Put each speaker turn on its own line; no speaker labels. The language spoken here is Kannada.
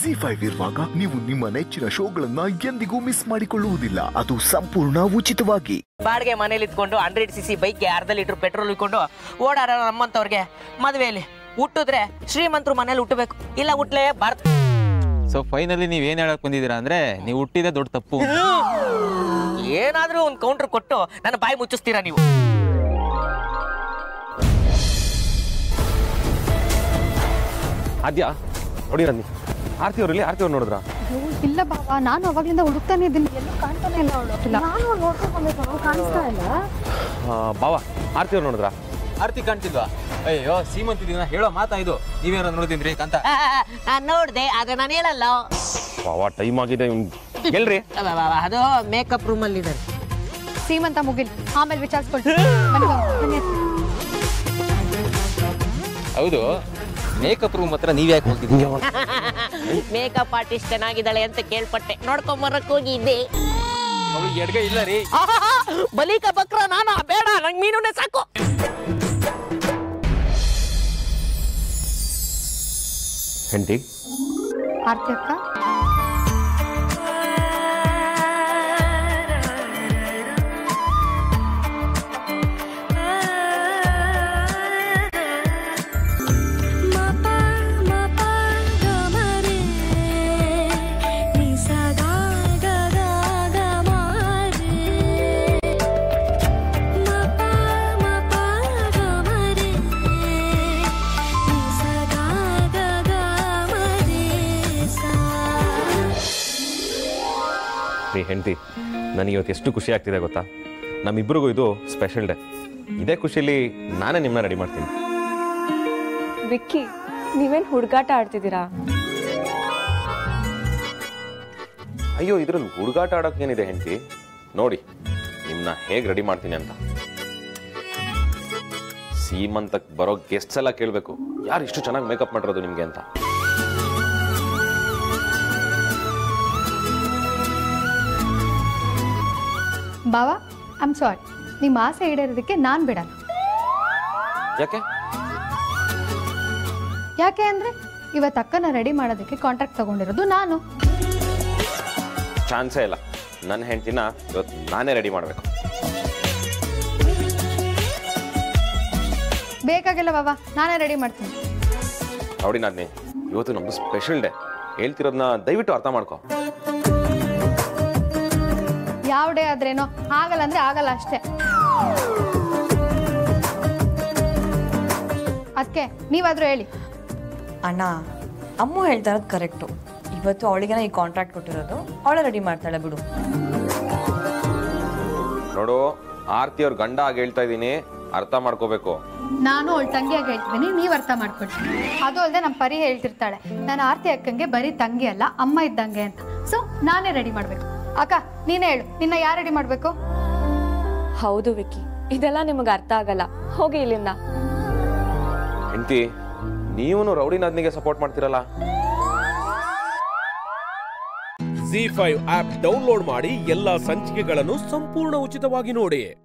ಜಿ ಫೈವ್ ಇರುವಾಗ ನೀವು ನಿಮ್ಮ ನೆಚ್ಚಿನ ಶೋಗಳನ್ನ ಎಂದಿಗೂ ಮಿಸ್ ಮಾಡಿಕೊಳ್ಳುವುದಿಲ್ಲ. ಅದು ಸಂಪೂರ್ಣ ಉಚಿತವಾಗಿ.
ಬಾಡಿಗೆ ಮನೇಲಿ ಇದ್ಕೊಂಡು ಹಂಡ್ರೆಡ್ ಸಿ ಸಿ ಬೈಕ್ಗೆ ಅರ್ಧ ಲೀಟರ್ ಪೆಟ್ರೋಲ್ ಇಟ್ಕೊಂಡು ಓಡಾರ ನಮ್ಮಂತವ್ರಿಗೆ ಮದುವೆಯಲ್ಲಿ. ಹುಟ್ಟಿದ್ರೆ ಶ್ರೀಮಂತರು ಮನೇಲಿ ಹುಟ್ಟಬೇಕು. ಇಲ್ಲ ಹುಟ್ಲೇ ಬರ್ತ
ಸೊ ಫೈನಲಿ ನೀವು ಏನು ಹೇಳಕ್ ಬಂದಿದ್ದೀರಾ ಅಂದ್ರೆ ನೀವು ಹುಟ್ಟಿದೆ ದೊಡ್ಡ ತಪ್ಪು.
ಏನಾದ್ರೂ ಒಂದು ಕೌಂಟರ್ ಕೊಟ್ಟು ನನ್ನ ಬಾಯಿ ಮುಚ್ಚಿಸ್ತೀರಾ ನೀವು?
ಆದ್ಯಾ ನೋಡಿರ ರನ್ನಿ ಆರ್ತಿ ಅವ್ರಲ್ಲಿ ಆರ್ತಿ ಅವ್ರು ನೋಡಿದ್ರ?
ಇಲ್ಲ ಬಾಬಾ ನಾನು ಅವಾಗ್ಲಿಂದ ಹುಡುಕ್ತಾನೆ ಇದ್ದೀನಿ. ಎಲ್ಲೂ ಕಾಣ್ತಾನೆ ಇಲ್ಲ ಅವಳು. ನಾನು ನೋಡ್ಕೊಂಡು ಕಾಣಿಸ್ತಾ ಇಲ್ಲ.
ಬಾವಾ ಆರ್ತಿ ಅವ್ರು ನೋಡಿದ್ರಾ?
ಆರ್ತಿ ಕಾಣ್ತಿಲ್ವಾ? ಅಯ್ಯೋ ಸೀಮಂತ ಇದೀನ? ಹೇಳೋ ಮಾತಾ ಇದು? ನೀವೇನೋ ನೋಡಿದ್ರಿ ಅಂತ.
ನಾನು ನೋಡ್ದೆ ಆದ್ರೆ ನಾನು ಹೇಳಲ್ಲ.
ಬಾವ ಟೈಮ್ ಆಗಿದೆ. ಇವ್ನ್ ಎಲ್ರಿ
ಅದು ಮೇಕಪ್ ರೂಮ್ ಅಲ್ಲಿ ಇದೆ
ಸೀಮಂತ ಮುಗಿಲ್. ಆಮೇಲೆ ವಿಚಾರಿಸ್ಕೊಳ್ತೀನಿ.
ಹೌದು. ಮೇಕಪ್ ರೂಮ್ ಹತ್ರ ನೀವ್ ಯಾಕೆ ಹೋಗಿದ್ದೀನಿ
ಮೇಕಪ್ ಆರ್ಟಿಸ್ಟ್ ಚೆನ್ನಾಗಿದ್ದಾಳೆ ಅಂತ ಕೇಳ್ಪಟ್ಟೆ. ನೋಡ್ಕೊಂಬರಕ್ ಹೋಗಿದ್ದೆ.
ಅವ್ಳಿಗೆ ಎಡ್ಗೆ ಇಲ್ಲ ರೀ.
ಬಲಿಕ ಬಕ್ರ ನಾನ? ಬೇಡ ನಂಗ್ ಮೀನುನೇ ಸಾಕು.
ಹೆಂಡತಿ?
ಆರ್ತಿ ಅಕ್ಕ?
ಹೆಂಡತಿ ನನಗೆ ಇವತ್ತು ಎಷ್ಟು ಖುಷಿ ಆಗ್ತಿದೆ ಗೊತ್ತಾ? ನಮ್ಮಿಬ್ಬರಿಗೂ ಇದು ಸ್ಪೆಷಲ್ ಡೇ ಇದೇ ಖುಷಿಲಿ ನಾನೇ ನಿಮ್ಮನ್ನ ರೆಡಿ ಮಾಡ್ತೀನಿ.
ವಿಕ್ಕಿ ನೀವೇನು ಹುಡುಗಾಟ ಆಡ್ತಿದ್ದೀರಾ?
ಅಯ್ಯೋ ಇದ್ರಲ್ಲಿ ಹುಡುಗಾಟ ಆಡೋಕೆ ಏನಿದೆ ಹೆಂಡತಿ? ನೋಡಿ ನಿಮ್ಮನ್ನ ಹೇಗೆ ರೆಡಿ ಮಾಡ್ತೀನಿ ಅಂತ. ಸೀಮಂತಕ್ಕೆ ಬರೋ ಗೆಸ್ಟ್ಸ್ ಎಲ್ಲ ಕೇಳಬೇಕು. ಯಾರು ಇಷ್ಟು ಚೆನ್ನಾಗಿ ಮೇಕಪ್ ಮಾಡಿರೋದು ನಿಮಗೆ ಅಂತ.
ಬಾವಾ ಐಮ್ ಸಾರಿ ನಿಮ್ಮ ಆಸೆ ಈಡೇರೋದಕ್ಕೆ ನಾನು ಬಿಡಲ್ಲ.
ಯಾಕೆ?
ಯಾಕೆ ಅಂದರೆ ಇವತ್ತು ಅಕ್ಕನ ರೆಡಿ ಮಾಡೋದಕ್ಕೆ ಕಾಂಟ್ರಾಕ್ಟ್ ತಗೊಂಡಿರೋದು ನಾನು.
ಚಾನ್ಸೇ ಇಲ್ಲ. ನನ್ನ ಹೆಂಡತಿನ ಇವತ್ತು ನಾನೇ ರೆಡಿ ಮಾಡಬೇಕು.
ಬೇಕಾಗಿಲ್ಲ ಬಾಬಾ ನಾನೇ ರೆಡಿ ಮಾಡ್ತೀನಿ.
ನೋಡಿ ನಾದ್ನಿ ಇವತ್ತು ನಮ್ದು ಸ್ಪೆಷಲ್ ಡೇ ಹೇಳ್ತಿರೋದನ್ನ ದಯವಿಟ್ಟು ಅರ್ಥ ಮಾಡ್ಕೊ.
ಯಾವ ಡೇ ಆದ್ರೇನೋ ಆಗಲ್ಲ ಅಂದ್ರೆ ಆಗಲ್ಲ ಅಷ್ಟೇ. ಅದಕ್ಕೆ ನೀವಾದ್ರೂ ಹೇಳಿ.
ಅಣ್ಣ ಅಮ್ಮು ಹೇಳ್ತಾ ಇರೋದು ಕರೆಕ್ಟು. ಇವತ್ತು ಅವಳಿಗೆನ ಈ ಕಾಂಟ್ರಾಕ್ಟ್ ಕೊಟ್ಟಿರೋದು. ಅವಳೇ ರೆಡಿ ಮಾಡ್ತಾಳೆ ಬಿಡು.
ನೋಡು ಆರ್ತಿ ಅವ್ರ ಗಂಡ ಆಗಿ ಹೇಳ್ತಾ ಇದ್ದೀನಿ. ಅರ್ಥ ಮಾಡ್ಕೋಬೇಕು.
ನಾನು ಅವಳ ತಂಗಿಯಾಗಿ ಹೇಳ್ತೀನಿ ನೀವು ಅರ್ಥ ಮಾಡ್ಕೊಡ್ತೀನಿ ಅದು ಅಲ್ಲದೆ ನಮ್ಮ ಪರಿ ಹೇಳ್ತಿರ್ತಾಳೆ. ನಾನು ಆರ್ತಿ ಅಕ್ಕಂಗೆ ಬರೀ ತಂಗಿ ಅಲ್ಲ ಅಮ್ಮ ಇದ್ದಂಗೆ ಅಂತ. ಸೊ ನಾನೇ ರೆಡಿ ಮಾಡಬೇಕು. ಅಕ್ಕ ನೀನೇ ಹೇಳು. ನಿನ್ನ ಯಾರು ರೆಡಿ ಮಾಡಬೇಕು?
ಹೌದು ವಿಕ್ಕಿ. ಇದೆಲ್ಲ ನಿಮಗೆ ಅರ್ಥ ಆಗಲ್ಲ. ಹೋಗಿ ಇಲ್ಲಿಂದ.
ಹೆಂಡತಿ ನೀವು ರೌಡಿ ನಾದ್ನಿಗೆ ಸಪೋರ್ಟ್ ಮಾಡ್ತಿರಲ್ಲ?
ಜಿ ಫೈವ್ ಆಪ್ ಡೌನ್ಲೋಡ್ ಮಾಡಿ ಎಲ್ಲಾ ಸಂಚಿಕೆಗಳನ್ನು ಸಂಪೂರ್ಣ ಉಚಿತವಾಗಿ ನೋಡಿ.